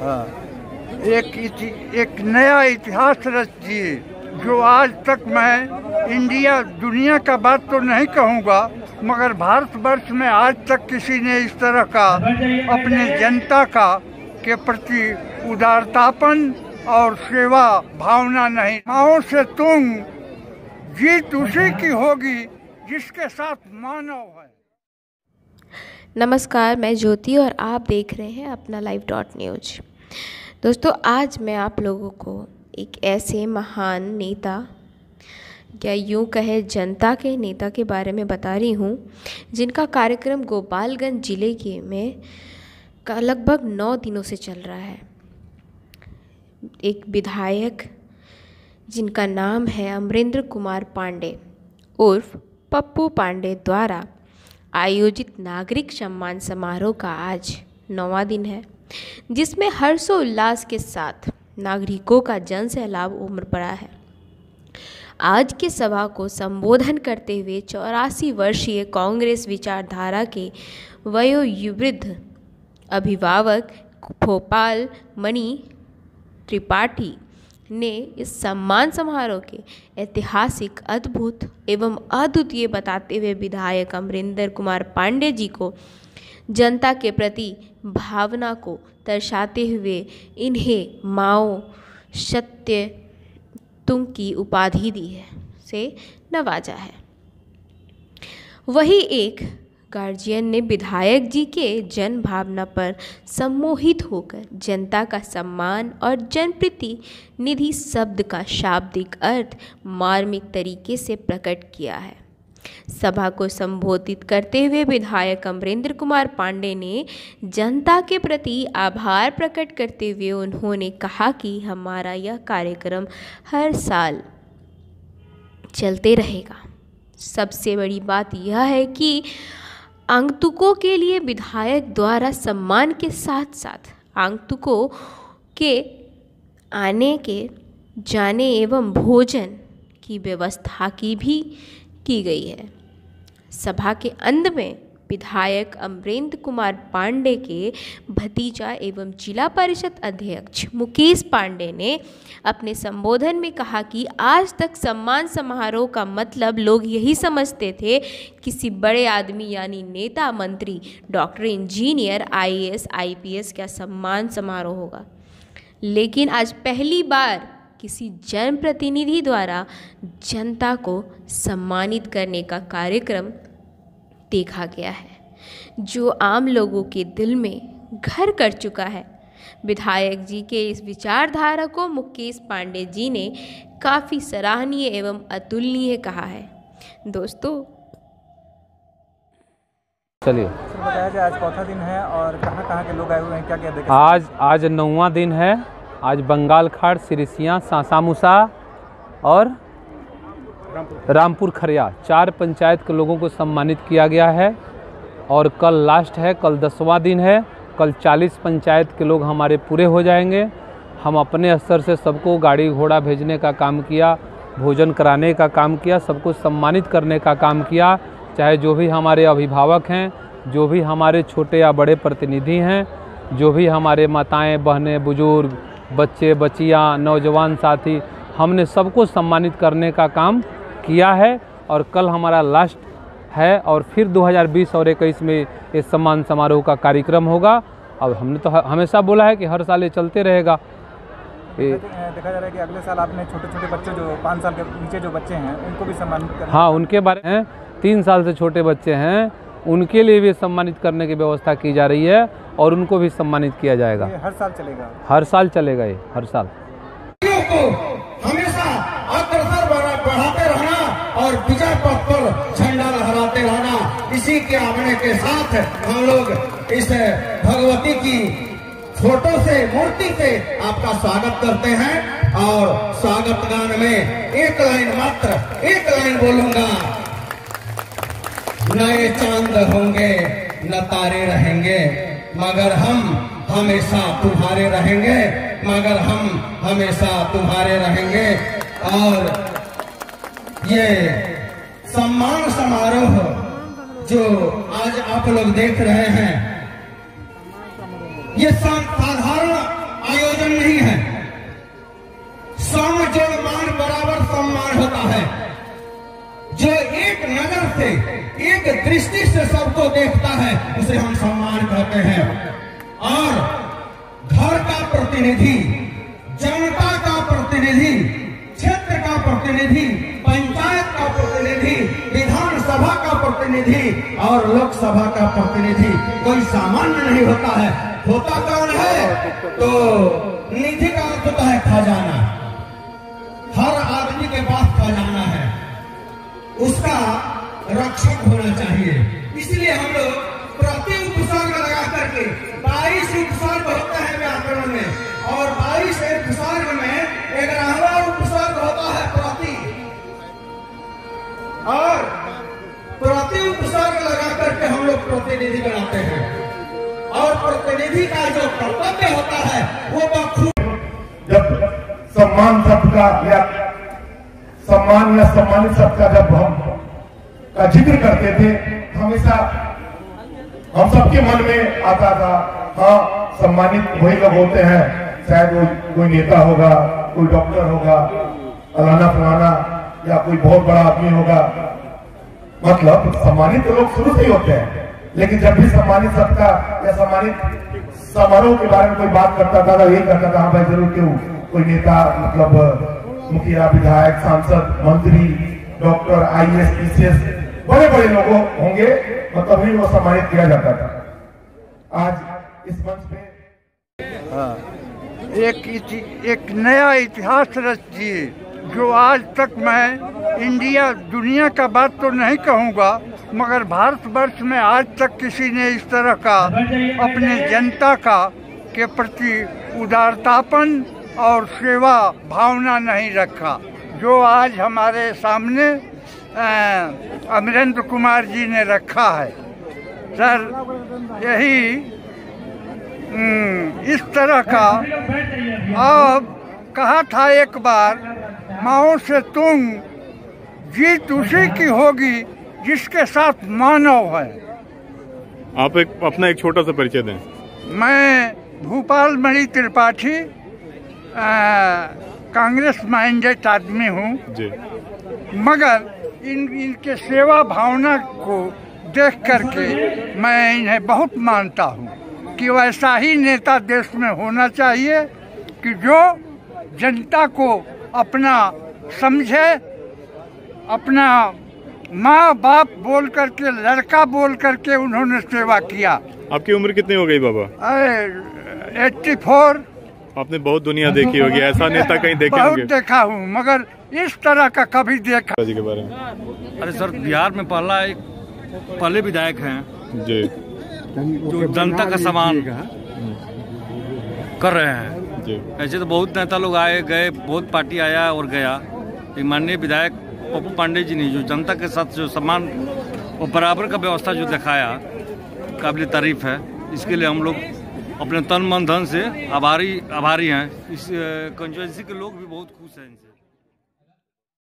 हाँ, एक इति, एक नया इतिहास रच दिए जो आज तक मैं इंडिया दुनिया का बात तो नहीं कहूँगा मगर भारतवर्ष में आज तक किसी ने इस तरह का अपने जनता का के प्रति उदारतापन और सेवा भावना नहीं। माओ से तुम जीत उसी की होगी जिसके साथ मानव है। नमस्कार, मैं ज्योति और आप देख रहे हैं अपना लाइव डॉट न्यूज़ दोस्तों, आज मैं आप लोगों को एक ऐसे महान नेता, या यूँ कहे जनता के, नेता के बारे में बता रही हूँ, जिनका कार्यक्रम गोपालगंज ज़िले के में का लगभग नौ दिनों से चल रहा है। एक विधायक, जिनका नाम है अमरेंद्र कुमार पांडे, उर्फ़ पप्पू पांडे द्वारा आयोजित नागरिक सम्मान समारोह का आज नौवा दिन है, जिसमें हर्षोल्लास के साथ नागरिकों का जन सैलाब उम्र पड़ा है। आज के सभा को संबोधन करते हुए चौरासी वर्षीय कांग्रेस विचारधारा के वयोवृद्ध अभिभावक भोपाल मणि त्रिपाठी ने इस सम्मान समारोह के ऐतिहासिक, अद्भुत एवं अद्वितीय बताते हुए विधायक अमरिंदर कुमार पांडे जी को जनता के प्रति भावना को दर्शाते हुए इन्हें माओ सत्य तुम की उपाधि दी है, से नवाजा है। वही एक गार्जियन ने विधायक जी के जन भावना पर सम्मोहित होकर जनता का सम्मान और जनप्रति निधि शब्द का शाब्दिक अर्थ मार्मिक तरीके से प्रकट किया है। सभा को संबोधित करते हुए विधायक अमरेंद्र कुमार पांडे ने जनता के प्रति आभार प्रकट करते हुए उन्होंने कहा कि हमारा यह कार्यक्रम हर साल चलते रहेगा। सबसे बड़ी बात यह है कि आंगतुकों के लिए विधायक द्वारा सम्मान के साथ साथ आंगतुकों के आने के, जाने एवं भोजन की व्यवस्था की भी की गई है। सभा के अंत में विधायक अमरेंद्र कुमार पांडे के भतीजा एवं जिला परिषद अध्यक्ष मुकेश पांडे ने अपने संबोधन में कहा कि आज तक सम्मान समारोह का मतलब लोग यही समझते थे, किसी बड़े आदमी यानी नेता, मंत्री, डॉक्टर, इंजीनियर, आईएएस, आईपीएस का सम्मान समारोह होगा? लेकिन आज पहली बार किसी जनप्रतिनिधि द्वारा जनता को सम्मानित करने का कार्यक्रम देखा गया है जो आम लोगों के दिल में घर कर चुका है। विधायक जी के इस विचारधारा को मुकेश पांडे जी ने काफ़ी सराहनीय एवं अतुलनीय कहा है। दोस्तों चलिए। बताया जाए आज चौथा दिन है और कहाँ कहाँ के लोग आए हुए हैं? क्या क्या देखे आज आज नौवा दिन है। आज बंगाल खाड़ सिरिसिया सासामुसा और रामपुर। खरिया, चार पंचायत के लोगों को सम्मानित किया गया है और कल लास्ट है, कल दसवां दिन है, कल चालीस पंचायत के लोग हमारे पूरे हो जाएँगे। हम अपने स्तर से सबको गाड़ी घोड़ा भेजने का काम किया, भोजन कराने का काम किया, सबको सम्मानित करने का काम किया। चाहे जो भी हमारे अभिभावक हैं, जो भी हमारे छोटे या बड़े प्रतिनिधि हैं, जो भी हमारे माताएँ, बहनें, बुज़ुर्ग, बच्चे बच्चियाँ नौजवान साथी, हमने सबको सम्मानित करने का काम किया है और कल हमारा लास्ट है और फिर 2020 और 21 में ये सम्मान समारोह का कार्यक्रम होगा। अब हमने तो हमेशा बोला है कि हर साल ये चलते रहेगा। देखा जा रहा है कि अगले साल आपने छोटे छोटे बच्चे जो पाँच साल के नीचे जो बच्चे हैं उनको भी सम्मानित करना हाँ उनके बारे में तीन साल से छोटे बच्चे हैं उनके लिए भी सम्मानित करने की व्यवस्था की जा रही है और उनको भी सम्मानित किया जाएगा। हर साल चलेगा। हर साल चलेगा ये हर साल को हमेशा अग्रसर बढ़ा- बढ़ाते रहना और विजय पथ पर झंडा लहराते रहना। इसी के आमने के साथ हम लोग इस भगवती की फ़ोटो से, मूर्ति से आपका स्वागत करते हैं और स्वागत गान में एक लाइन मात्र, एक लाइन बोलूँगा। नए चाँद होंगे, न तारे रहेंगे, मगर हम हमेशा तुम्हारे रहेंगे, मगर हम हमेशा तुम्हारे रहेंगे। और ये सम्मान समारोह जो आज आप लोग देख रहे हैं। ये साधारण आयोजन नहीं है। सौ जो मान बराबर सम्मान होता है। जो एक नज़र से, एक दृष्टि से सबको देखता है, उसे हम सम्मान कहते हैं। और घर का प्रतिनिधि, जनता का प्रतिनिधि, क्षेत्र का प्रतिनिधि, पंचायत का प्रतिनिधि विधानसभा का प्रतिनिधि और लोकसभा का प्रतिनिधि कोई सामान्य नहीं होता है। होता कौन है? तो निधि का अर्थ होता है खजाना। हर आदमी के पास खजाना है। उसका रक्षक होना चाहिए। इसलिए हम लोग प्रति उपसर्ग लगा करके बाईस उपसर्ग होता है व्याकरण में। और बाईस उपसर्ग में ग्यारहवा उपसर्ग होता है प्रति। और प्रति उपसर्ग लगा करके हम लोग प्रतिनिधि बनाते हैं। और प्रतिनिधि का जो कर्तव्य होता है, वो बखूब जब सम्मान शब्द का या सम्मान या सम्मानित शब्द का जब हम का ज़िक्र करते थे, हमेशा हम सबके मन में आता था हाँ सम्मानित वही लोग होते हैं। शायद वो कोई नेता होगा, कोई डॉक्टर होगा फलाना फलाना, या कोई बहुत बड़ा आदमी होगा मतलब सम्मानित तो लोग शुरू से ही होते हैं। लेकिन जब भी सम्मानित सबका या सम्मानित समारोह के बारे में कोई बात करता था तो यही करता था हाँ भाई, ज़रूर, क्यों? कोई नेता मतलब मुखिया, विधायक, सांसद, मंत्री, doctor, I S, P C S बड़े बड़े लोग होंगे मतलब ही वो सम्मानित किया जाता था। आज इस मंच पे एक एक नया इतिहास रच दिए जो आज तक मैं इंडिया दुनिया का बात तो नहीं कहूँगा मगर भारतवर्ष में आज तक किसी ने इस तरह का अपने जनता का के प्रति उदारतापन और सेवा भावना नहीं रखा। जो आज हमारे सामने अमरेंद्र कुमार जी ने रखा है। सर यही हम्म, इस तरह का अब कहा था एक बार माओ से तुम जीत उसी की होगी जिसके साथ मानव है। आप एक अपना एक छोटा सा परिचय दें। मैं भूपाल मणि त्रिपाठी कांग्रेस माइंडेड आदमी हूँ। मगर इन इनके सेवा भावना को देख करके मैं इन्हें बहुत मानता हूँ कि वैसा ही नेता देश में होना चाहिए कि जो जनता को अपना समझे अपना माँ बाप बोल करके लड़का बोल करके उन्होंने सेवा किया। आपकी उम्र कितनी हो गई बाबा? अरे एट्टी फोर। आपने बहुत दुनिया देखी होगी ऐसा नेता कहीं देखे बहुत देखा हूँ मगर इस तरह का कभी देखा जी के बारे में। अरे सर बिहार में पहला एक पहले विधायक हैं। जी। जो जनता का सामान कर रहे हैं। जी। ऐसे तो बहुत नेता लोग आए गए बहुत पार्टी आया और गया। माननीय विधायक पप्पू पांडे जी ने जो जनता के साथ जो सम्मान और बराबर का व्यवस्था जो दिखाया, काबिल तारीफ़ है। इसके लिए हम लोग अपने तन मन धन से आभारी आभारी हैं। इस कंजुएंसी के लोग भी बहुत खुश हैं इनसे।